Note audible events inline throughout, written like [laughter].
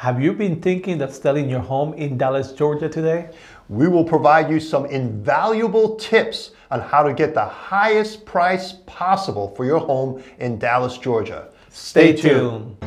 Have you been thinking of selling your home in Dallas, Georgia today? We will provide you some invaluable tips on how to get the highest price possible for your home in Dallas, Georgia. Stay, tuned.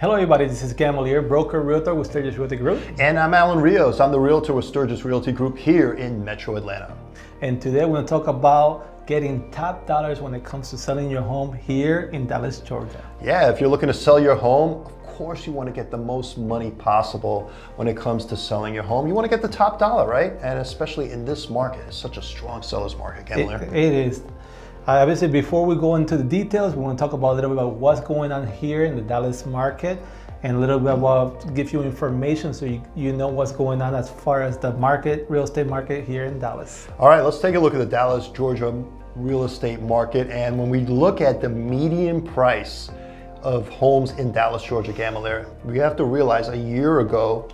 Hello everybody, this is Gamalier, broker realtor with Sturgis Realty Group. And I'm Alan Rios. I'm the realtor with Sturgis Realty Group here in Metro Atlanta. And today we're going to talk about getting top dollars when it comes to selling your home here in Dallas, Georgia. Yeah, if you're looking to sell your home, of course you want to get the most money possible when it comes to selling your home. You want to get the top dollar, right? And especially in this market, it's such a strong seller's market, Gamalier. It, it is. Uh, obviously, before we go into the details, we want to talk about a little bit about what's going on here in the Dallas market and a little bit about give you information so you, you know what's going on as far as the market, real estate market here in Dallas. All right, let's take a look at the Dallas, Georgia real estate market. And when we look at the median price of homes in Dallas, Georgia, Gamalier, we have to realize a year ago,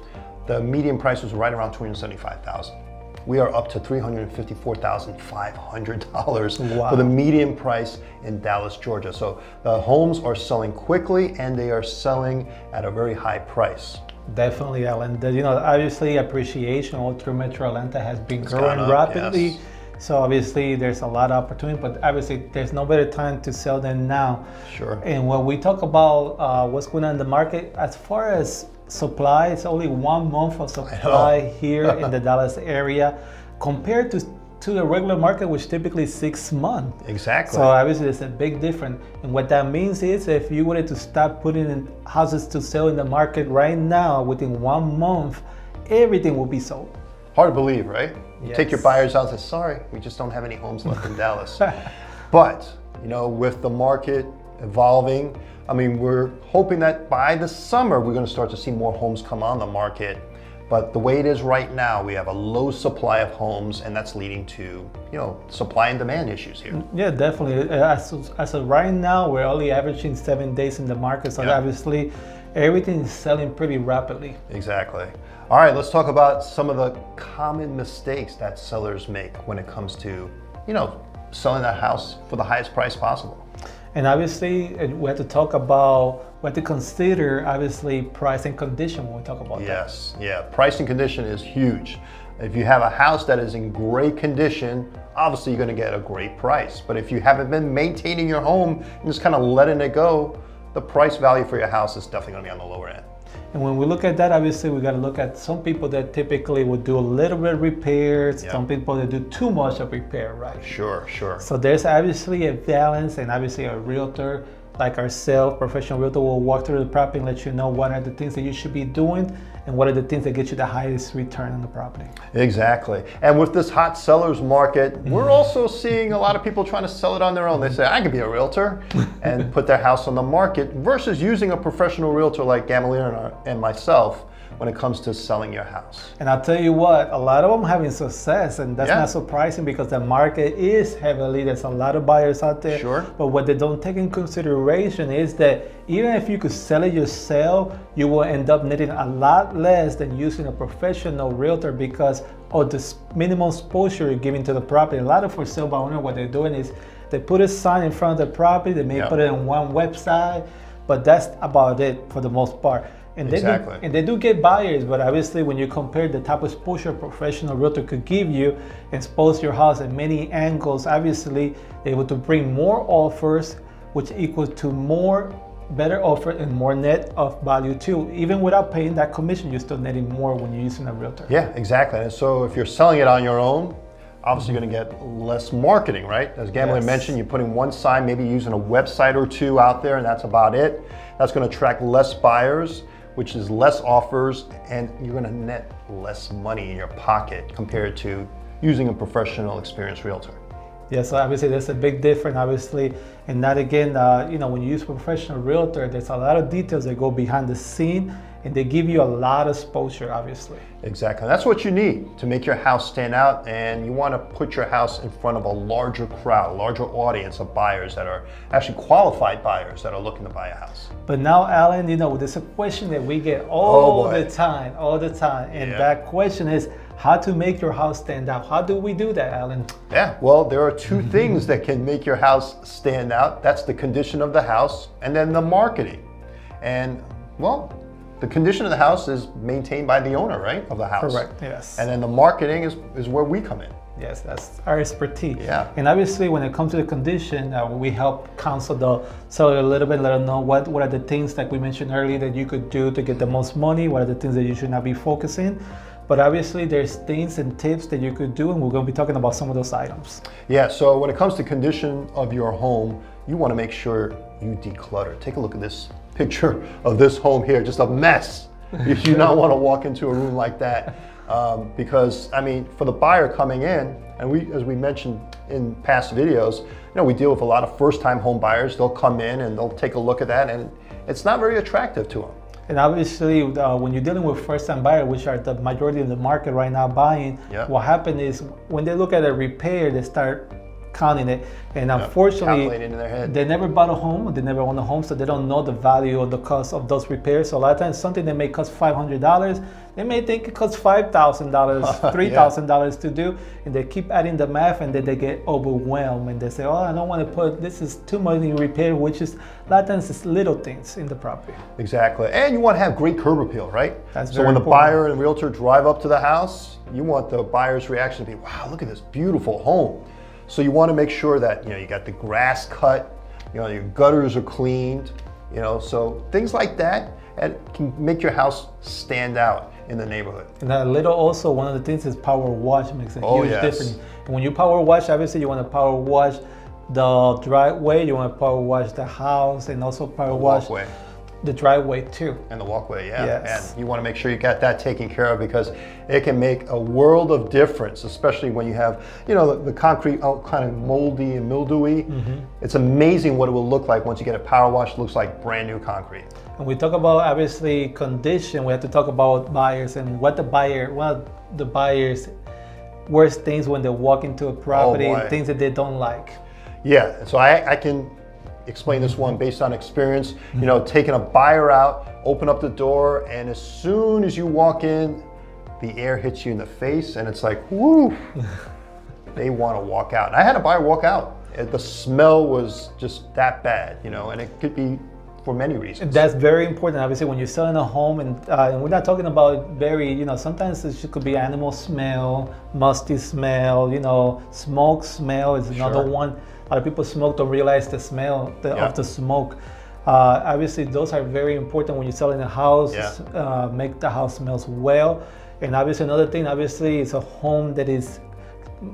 the median price was right around 275000 we are up to $354,500 wow. for the median price in Dallas, Georgia. So the homes are selling quickly and they are selling at a very high price. Definitely, Alan. You know, obviously appreciation all through Metro Atlanta has been it's growing up, rapidly. Yes. So obviously there's a lot of opportunity, but obviously there's no better time to sell than now. Sure. And when we talk about uh, what's going on in the market, as far as supply. It's only one month of supply here in the [laughs] Dallas area compared to to the regular market, which typically six months. Exactly. So obviously there's a big difference. And what that means is if you wanted to start putting in houses to sell in the market right now, within one month, everything will be sold. Hard to believe, right? You yes. take your buyers out and say, sorry, we just don't have any homes left in [laughs] Dallas. But, you know, with the market evolving, I mean, we're hoping that by the summer, we're gonna start to see more homes come on the market. But the way it is right now, we have a low supply of homes, and that's leading to, you know, supply and demand issues here. Mm, yeah, definitely. Uh, as, as of right now, we're only averaging seven days in the market, so yep. obviously everything is selling pretty rapidly. Exactly. All right, let's talk about some of the common mistakes that sellers make when it comes to, you know, selling that house for the highest price possible. And obviously, we have to talk about, we have to consider, obviously, price and condition when we talk about yes, that. Yes, yeah. Price and condition is huge. If you have a house that is in great condition, obviously you're going to get a great price. But if you haven't been maintaining your home and just kind of letting it go, the price value for your house is definitely going to be on the lower end. And when we look at that, obviously we got to look at some people that typically would do a little bit of repairs, yep. some people that do too much of repair, right? Sure, sure. So there's obviously a balance and obviously a realtor like ourselves, professional realtor will walk through the property and let you know what are the things that you should be doing and what are the things that get you the highest return on the property. Exactly. And with this hot sellers market, mm-hmm. we're also seeing a lot of people trying to sell it on their own. They say, I can be a realtor and put their house on the market versus using a professional realtor like Gamalier and myself when it comes to selling your house. And I'll tell you what, a lot of them having success, and that's yeah. not surprising because the market is heavily, there's a lot of buyers out there. Sure. But what they don't take in consideration is that even if you could sell it yourself, you will end up needing a lot less than using a professional realtor because of the minimum exposure you're giving to the property. A lot of for sale by owner, what they're doing is they put a sign in front of the property, they may put it on one website, but that's about it for the most part. And they, exactly. do, and they do get buyers, but obviously when you compare the type of exposure a professional realtor could give you, and expose your house at many angles, obviously able to bring more offers, which equals to more better offer and more net of value too. Even without paying that commission, you're still netting more when you're using a realtor. Yeah, exactly. And so if you're selling it on your own, obviously you're going to get less marketing, right? As Gamalier yes. mentioned, you're putting one sign, maybe using a website or two out there, and that's about it. That's going to attract less buyers which is less offers and you're gonna net less money in your pocket compared to using a professional experienced realtor. Yeah, so obviously there's a big difference, obviously, and that again, uh, you know, when you use a professional realtor, there's a lot of details that go behind the scene, and they give you a lot of exposure, obviously. Exactly. That's what you need to make your house stand out, and you want to put your house in front of a larger crowd, a larger audience of buyers that are actually qualified buyers that are looking to buy a house. But now, Alan, you know, there's a question that we get oh, all oh the time, all the time, and yeah. that question is how to make your house stand out. How do we do that, Alan? Yeah, well, there are two [laughs] things that can make your house stand out. That's the condition of the house and then the marketing. And well, the condition of the house is maintained by the owner, right, of the house. Correct, yes. And then the marketing is, is where we come in. Yes, that's our expertise. Yeah. And obviously, when it comes to the condition, uh, we help counsel the seller a little bit, let them know what, what are the things that we mentioned earlier that you could do to get the most money, what are the things that you should not be focusing. But obviously, there's things and tips that you could do, and we're going to be talking about some of those items. Yeah, so when it comes to condition of your home, you want to make sure you declutter. Take a look at this picture of this home here, just a mess. you do not want to walk into a room like that. Um, because I mean, for the buyer coming in, and we, as we mentioned in past videos, you know, we deal with a lot of first-time home buyers. They'll come in and they'll take a look at that, and it's not very attractive to them. And obviously, uh, when you're dealing with first-time buyers, which are the majority of the market right now buying, yeah. what happens is when they look at a repair, they start counting it. And unfortunately, they never bought a home, they never owned a home, so they don't know the value or the cost of those repairs. So a lot of times, something that may cost $500, they may think it costs $5,000, $3,000 [laughs] yeah. to do, and they keep adding the math, and then they get overwhelmed, and they say, oh, I don't want to put, this is too much in repair, which is, a lot of times it's little things in the property. Exactly, and you want to have great curb appeal, right? That's so when the buyer and realtor drive up to the house, you want the buyer's reaction to be, wow, look at this beautiful home. So you want to make sure that you know you got the grass cut, you know your gutters are cleaned, you know, so things like that and can make your house stand out in the neighborhood. And a little also one of the things is power wash makes a oh, huge yes. difference. And when you power wash, obviously you want to power wash the driveway, you want to power wash the house, and also power the wash walkway the driveway too. And the walkway, yeah. Yes. And you want to make sure you got that taken care of because it can make a world of difference, especially when you have, you know, the, the concrete out kind of moldy and mildewy. Mm-hmm. It's amazing what it will look like once you get a power wash. It looks like brand new concrete. And we talk about obviously condition. We have to talk about buyers and what the buyer, what the buyers worst things when they walk into a property, oh things that they don't like. Yeah, so I, I can explain this one based on experience. You know, taking a buyer out, open up the door, and as soon as you walk in, the air hits you in the face, and it's like, whoo, [laughs] they want to walk out. And I had a buyer walk out. The smell was just that bad, you know, and it could be for many reasons. That's very important. Obviously, when you're selling a home, and, uh, and we're not talking about very, you know, sometimes it could be animal smell, musty smell, you know, smoke smell is another sure. one a lot of people smoke don't realize the smell the, yeah. of the smoke. Uh, obviously, those are very important when you're selling a house. Yeah. Uh, make the house smells well, and obviously another thing, obviously, it's a home that is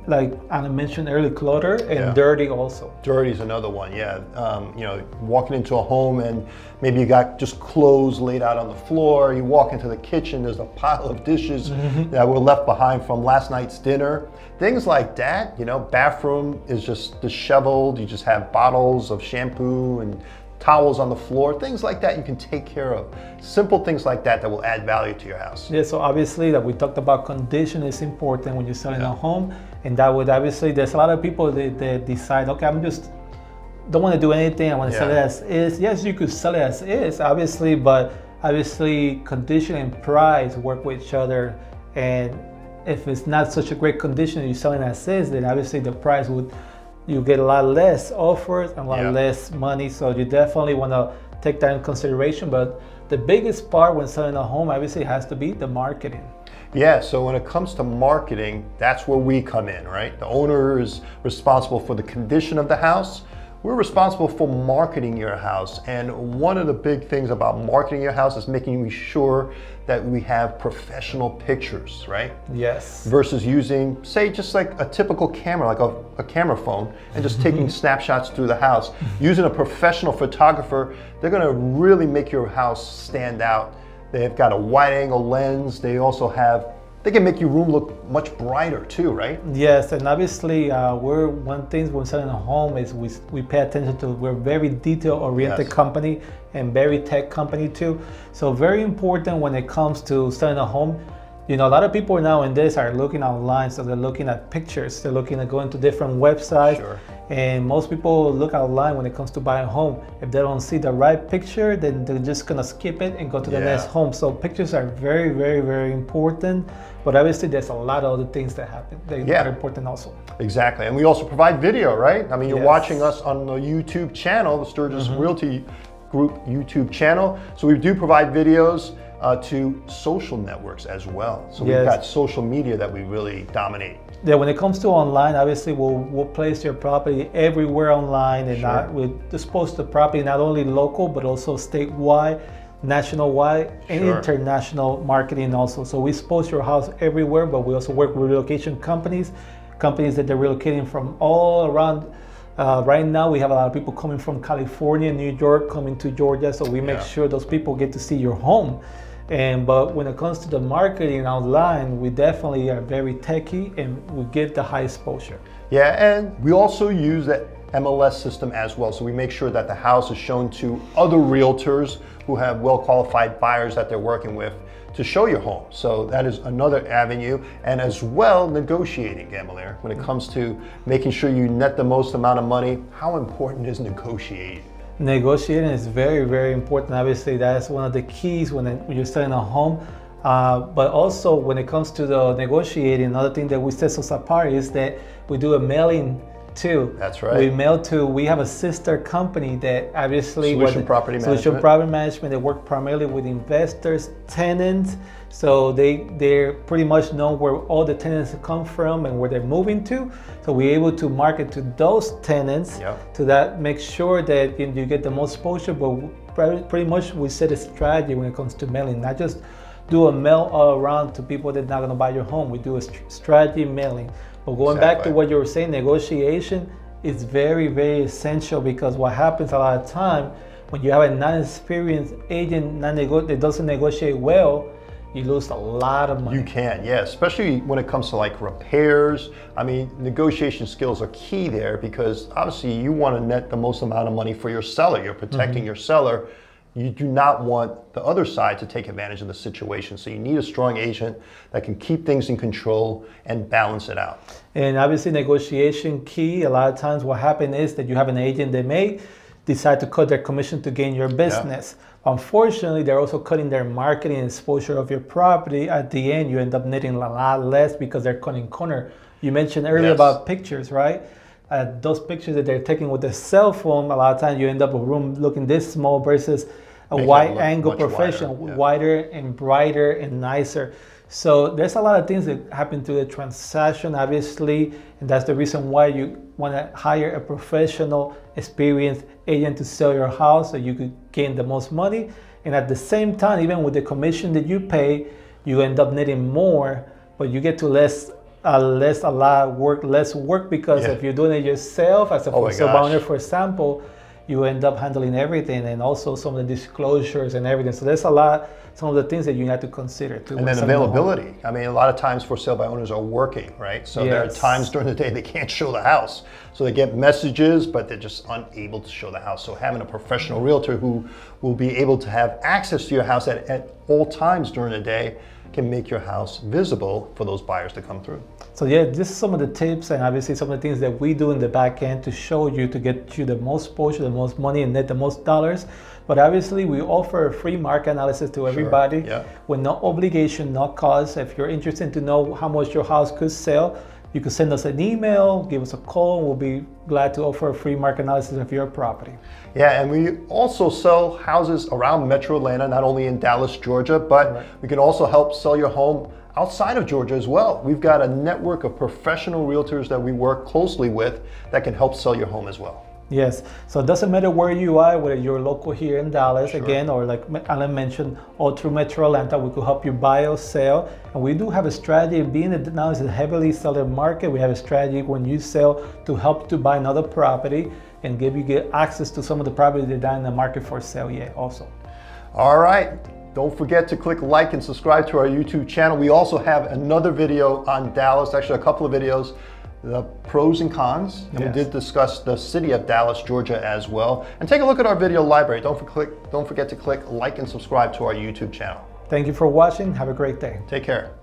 like I mentioned earlier, clutter and yeah. dirty also. Dirty is another one, yeah. Um, you know, walking into a home and maybe you got just clothes laid out on the floor. You walk into the kitchen, there's a pile of dishes mm-hmm. that were left behind from last night's dinner. Things like that, you know, bathroom is just disheveled. You just have bottles of shampoo and towels on the floor, things like that you can take care of. Simple things like that that will add value to your house. Yeah, so obviously that we talked about condition is important when you're selling yeah. a home. And that would obviously, there's a lot of people that, that decide, okay, I'm just, don't want to do anything. I want to yeah. sell it as is. Yes, you could sell it as is, obviously, but obviously condition and price work with each other. And if it's not such a great condition you're selling as is, then obviously the price would you get a lot less offers and a lot yeah. less money. So you definitely want to take that in consideration. But the biggest part when selling a home obviously has to be the marketing. Yeah, so when it comes to marketing, that's where we come in, right? The owner is responsible for the condition of the house we're responsible for marketing your house. And one of the big things about marketing your house is making sure that we have professional pictures, right? Yes. Versus using, say, just like a typical camera, like a, a camera phone, and just [laughs] taking snapshots through the house. Using a professional photographer, they're gonna really make your house stand out. They've got a wide angle lens. They also have they can make your room look much brighter too, right? Yes, and obviously, uh, we're one thing when selling a home is we, we pay attention to. We're very detail oriented yes. company and very tech company too. So very important when it comes to selling a home. You know, a lot of people nowadays are looking online, so they're looking at pictures. They're looking at going to different websites. Sure. And most people look online when it comes to buying a home. If they don't see the right picture, then they're just gonna skip it and go to the yeah. next home. So pictures are very, very, very important. But obviously, there's a lot of other things that happen that yeah. are important also. Exactly, and we also provide video, right? I mean, you're yes. watching us on the YouTube channel, the Sturgis mm-hmm. Realty Group YouTube channel. So we do provide videos uh, to social networks as well. So yes. we've got social media that we really dominate. Yeah, when it comes to online, obviously we'll, we'll place your property everywhere online and sure. not, we dispose the property not only local but also statewide national wide and sure. international marketing also. So we post your house everywhere, but we also work with relocation companies, companies that they're relocating from all around. Uh, right now, we have a lot of people coming from California, New York, coming to Georgia. So we make yeah. sure those people get to see your home. And but when it comes to the marketing online, we definitely are very techy and we get the high exposure. Yeah, and we also use that MLS system as well. So we make sure that the house is shown to other realtors who have well qualified buyers that they're working with to show your home. So that is another avenue. And as well, negotiating, Gamalier, when it comes to making sure you net the most amount of money, how important is negotiating? Negotiating is very, very important. Obviously, that's one of the keys when, you're selling a home. Uh, but also when it comes to the negotiating, another thing that we set us apart is that we do a mailing too. That's right. We mail to. We have a sister company that obviously Solution Property Management. Solution Property Management. They work primarily with investors, tenants. So they they pretty much know where all the tenants come from and where they're moving to. So we're able to market to those tenants yep. to that make sure that you get the most exposure. But pretty much we set a strategy when it comes to mailing, not just do a mail all around to people that are not going to buy your home. We do a strategy mailing. But going exactly. back to what you were saying, negotiation is very, very essential because what happens a lot of time when you have a non-experienced agent that doesn't negotiate well, you lose a lot of money. You can, yeah, especially when it comes to like repairs. I mean, negotiation skills are key there because obviously you want to net the most amount of money for your seller. You're protecting mm-hmm. your seller you do not want the other side to take advantage of the situation. So you need a strong agent that can keep things in control and balance it out. And obviously, negotiation key. A lot of times, what happens is that you have an agent that may decide to cut their commission to gain your business. Yeah. Unfortunately, they're also cutting their marketing exposure of your property. At the end, you end up netting a lot less because they're cutting corner. You mentioned earlier yes. about pictures, right? Uh, those pictures that they're taking with their cell phone, a lot of times you end up a room looking this small versus a Make wide angle profession, wider, yeah. wider and brighter and nicer. So there's a lot of things that happen to the transaction, obviously, and that's the reason why you want to hire a professional, experienced agent to sell your house so you could gain the most money. And at the same time, even with the commission that you pay, you end up needing more, but you get to less less a lot of work, less work because yeah. if you're doing it yourself as a oh owner, for example, you end up handling everything and also some of the disclosures and everything. So there's a lot, some of the things that you have to consider too. And then availability. I mean, a lot of times for sale by owners are working, right? So yes. there are times during the day they can't show the house. So they get messages, but they're just unable to show the house. So having a professional realtor who will be able to have access to your house at, at all times during the day can make your house visible for those buyers to come through. So yeah, just some of the tips and obviously some of the things that we do in the back end to show you to get you the most exposure, the most money and net the most dollars. But obviously we offer a free market analysis to everybody sure, yeah. with no obligation, no cost. If you're interested to know how much your house could sell, you can send us an email, give us a call, and we'll be glad to offer a free market analysis of your property. Yeah, and we also sell houses around Metro Atlanta, not only in Dallas, Georgia, but right. we can also help sell your home outside of Georgia as well. We've got a network of professional realtors that we work closely with that can help sell your home as well. Yes, so it doesn't matter where you are, whether you're local here in Dallas sure. again, or like Alan mentioned, all through Metro Atlanta, we could help you buy or sell. And we do have a strategy, being that now is a heavily seller market, we have a strategy when you sell to help to buy another property and give you get access to some of the properties that are in the market for sale yet also. All right, Don't forget to click like and subscribe to our YouTube channel. We also have another video on Dallas, actually a couple of videos, the pros and cons. And yes. we did discuss the city of Dallas, Georgia as well. And take a look at our video library. Don't, for click, don't forget to click like and subscribe to our YouTube channel. Thank you for watching. Have a great day. Take care.